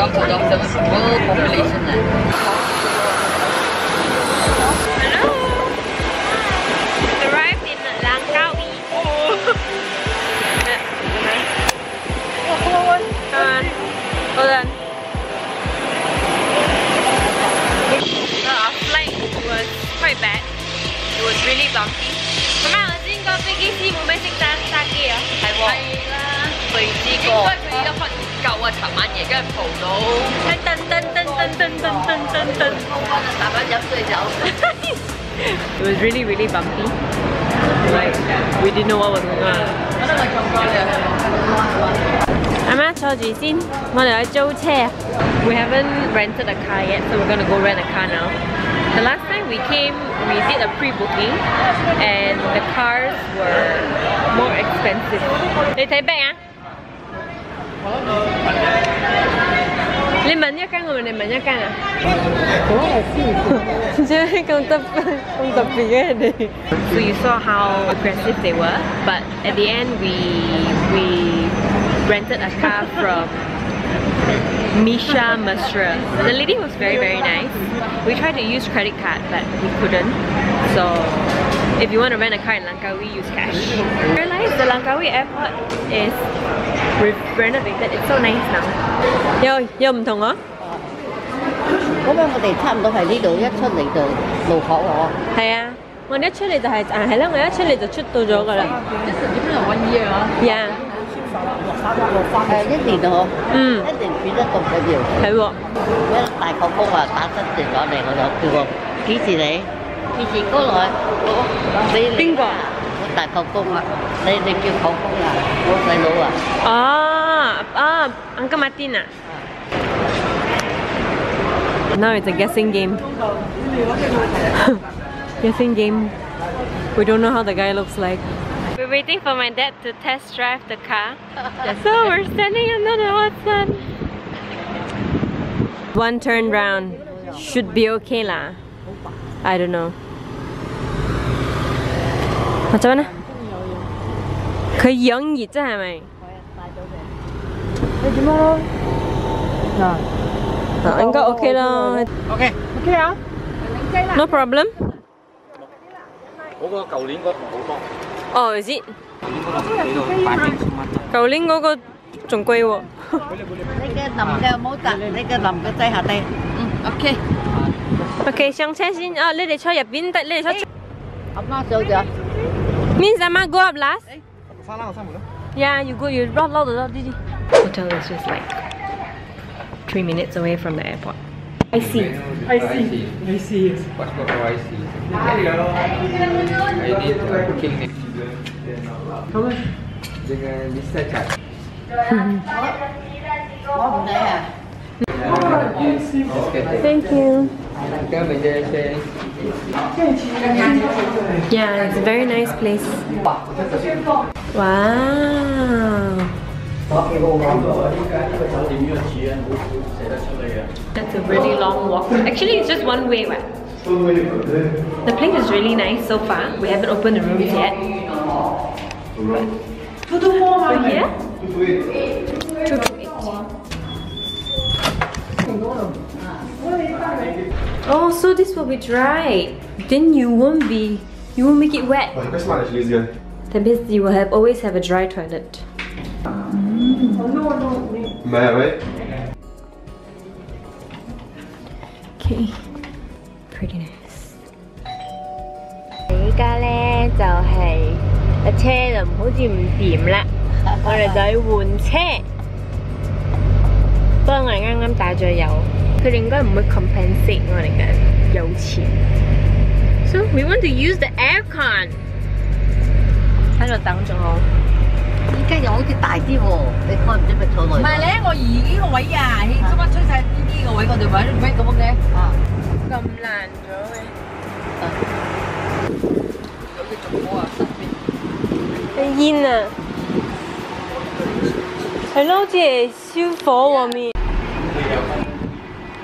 World population. Hello! Arrived in Langkawi. Oh. on. So our flight was quite bad. It was really bumpy. Mama, I think I'm going. I will. 啊？系喎，系啦。未试应过。该佢一瞓够啊，寻晚夜跟住蒲到。噔噔噔噔噔噔噔噔噔。大班饮醉酒。 It was really, really bumpy. Like, we didn't know what was going on. 阿妈坐住先，我哋去租车。We haven't rented a car yet, so we're gonna go rent a car now. The last time we came, we did a pre-booking, and the cars were more expensive. 你睇 bag 啊？ Lemaniakan. So you saw how aggressive they were, but at the end we we rented a car from Misha Masra. The lady was very very nice. We tried to use credit card but we couldn't. So if you want to rent a car in Langkawi, use cash. Realize the Langkawi airport is renovated. It's so nice now. 又又唔同啊？咁樣我哋差唔多係呢度一出嚟就路口喎。係啊，我哋一出嚟就係、啊係啦，我一出嚟就出到咗噶啦。呀，誒一年咯，嗯，一年變得咁緊要。係喎，一大舅公啊打親電話嚟，我就叫我幾時你？幾時過來？我你邊個 แต่เขากุ้งอ่ะได้ได้กินเขากุ้งอ่ะไม่รู้อ่ะอ๋ออ๋ออังกามาตินอ่ะ Now it's a guessing game. guessing game. We don't know how the guy looks like. We're waiting for my dad to test drive the car. so we're standing in the hot. One turn round. Should be okay lah. I don't know. Macam mana? 佢养热啫系咪？啊，应该 OK 啦。 OK， OK 啊？No problem。嗰个旧年嗰同好哦，is it？多，俾到八千蚊。旧年嗰个仲贵喎。你嘅淋嘅冇得，你嘅淋嘅挤下低。嗯，OK。 OK，上车先。啊，你哋坐入边得，你哋坐。阿妈上咗。 Means I might go up last? Yeah, you go, you run out the door, did you? Hotel is just like three minutes away from the airport. I see. I see. I see. Yes. I see? I need Thank you. Yeah, it's a very nice place. Wow. That's a really long walk. Actually, it's just one way. What? The place is really nice so far. We haven't opened the rooms yet. But we're here. Two to eight. Oh, so this will be dry. Then you won't be, you won't make it wet. Questa male ci lizia. That means you will have always have a dry toilet. Ma ouais. Okay, pretty nice. 而家咧就系架车就好似唔掂啦，我哋就要换车。不过我哋啱啱打咗油， 佢哋應該唔會 compensate 我哋嘅有錢。So we want to use the aircon。喺度等咗我。依家又好似大啲喎，你開唔知咪坐耐？唔係咧，我移呢個位啊，中間吹晒呢啲個位，我哋位位咁嘅。啊，咁爛咗嘅。有啲仲好啊，身邊。係煙啊！係咯，好似係燒火喎面。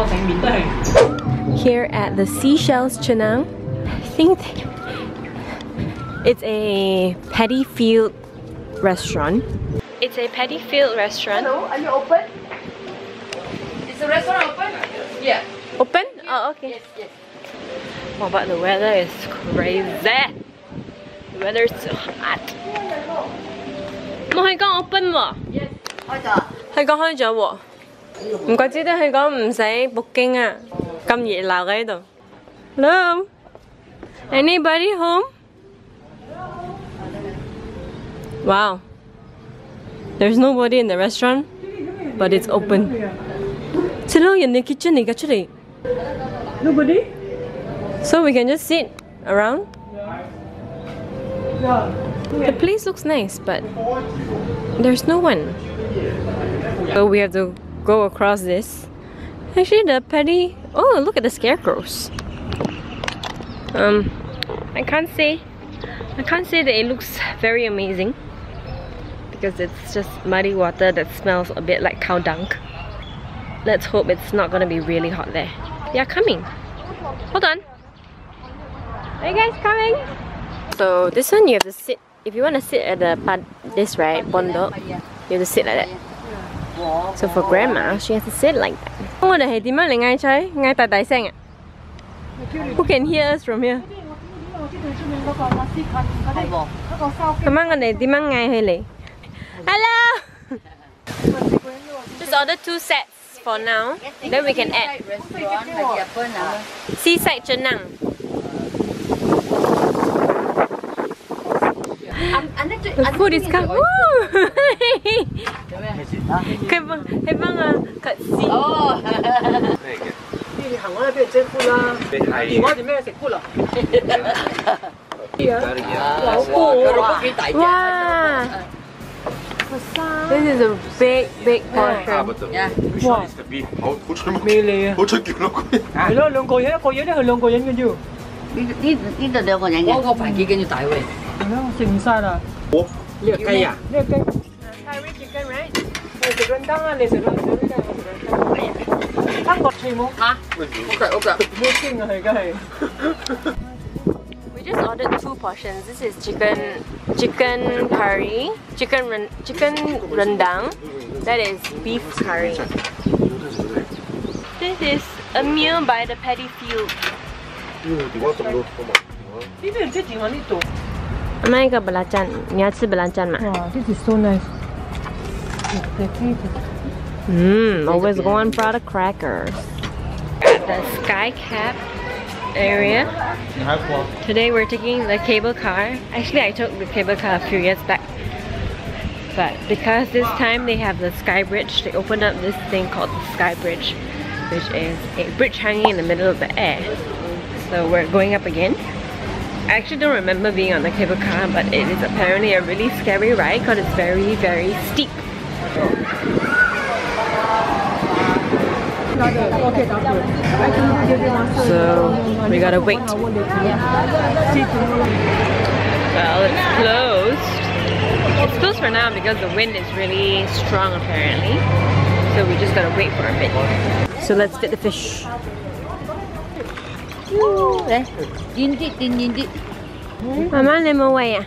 Here at the Seashells Chenang, I think it's a paddy field restaurant. It's a paddy field restaurant. Hello, are you open? Is the restaurant open? Yeah. Open? Oh, okay. Yes, yes. Oh, but the weather is crazy. The weather is so hot. 뭐 이거 오픈 뭐? Yes. 하자. 이거 하자 뭐? 唔怪之得佢讲唔使 booking 啊，咁热闹嘅喺度。Hello, anybody home? Wow, there's nobody in the restaurant, but it's open. 系咯，人哋 kitchen 嚟㗎出嚟。Nobody? So we can just sit around? The place looks nice, but there's no one. So we have to go across this. Actually, the paddy. Oh, look at the scarecrows. Um, I can't say. I can't say that it looks very amazing because it's just muddy water that smells a bit like cow dung. Let's hope it's not gonna be really hot there. They are coming. Hold on. Are you guys coming? So this one you have to sit. If you want to sit at the this right, pondok, you have to sit like that. So for grandma, she has to sit like that. Who can hear us from here? Cảm ơn anh the. Hello. Just order two sets for now. Then we can add. Seashells Chenang. The food is coming. 해방 해방은 같이. 어. 이 항원에 배 제꾸나. 이거 좀 해야 제꾸라. 와. This is a big, big portion. À, yeah. Wow. Hello, lông coi hết, coi hết đấy, lông coi hết cái gì? Đi, đi, đi từ đâu còn nhanh nhỉ? Có phải ừ. kia cái như tại vậy? Hello, xin sai rồi. Ủa, liệu cây à? Liệu cây. Thai chicken, right? We just ordered two portions. This is chicken chicken curry, chicken chicken rendang. That is beef curry. This is a meal by the paddy field. Amai ke belacan? Ni ada belacan mak. This is so nice. Mmm, always going for the crackers. At the SkyCab area. Today we're taking the cable car. Actually, I took the cable car a few years back. But because this time they have the sky bridge, they opened up this thing called the sky bridge, which is a bridge hanging in the middle of the air. So we're going up again. I actually don't remember being on the cable car, but it is apparently a really scary ride because it's very, very steep. So we gotta wait. Well, it's closed. It's closed for now because the wind is really strong apparently. So we just gotta wait for a bit. So let's get the fish. Ooh, eh? Dindit, dindit. Mama, let.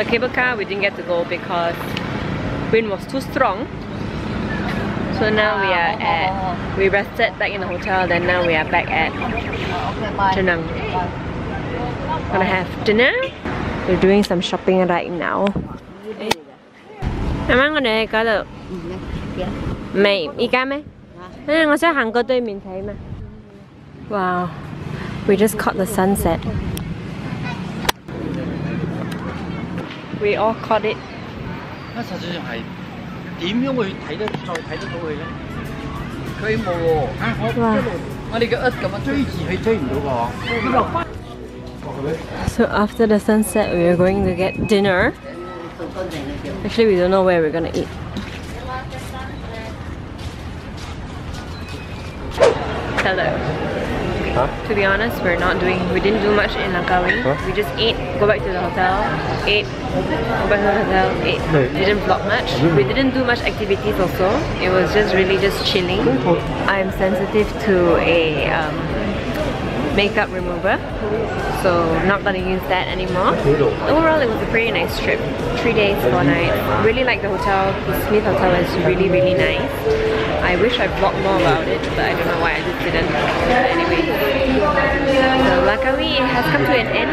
the cable car we didn't get to go because wind was too strong. So now we are ah, at oh, oh, oh. we rested back in the hotel then now we are back at Cenang gonna have dinner. We're doing some shopping right now. Em ăn gonna có được Wow. We just caught the sunset. We all caught it. 啊，实际上系点样会睇得再睇得到佢咧？佢冇喎，啊我哇一路我哋嘅一咁样追住佢追唔到㗎嗬。 So after the sunset, we are going to get dinner. Actually, we don't know where we're gonna eat. Tell them. Huh? To be honest, we're not doing, we didn't do much in Langkawi. Huh? We just ate, go back to the hotel, ate, go back to the hotel, ate. Right. Didn't vlog much. We didn't do much activities also. It was just really just chilling. I'm sensitive to a um, makeup remover, so not gonna use that anymore. Overall, it was a pretty nice trip. Three days, four nights. Really like the hotel. The Smith Hotel is really, really nice. I wish I vlogged more about it, but I don't know why I just didn't. But anyway, so Langkawi has come to an end,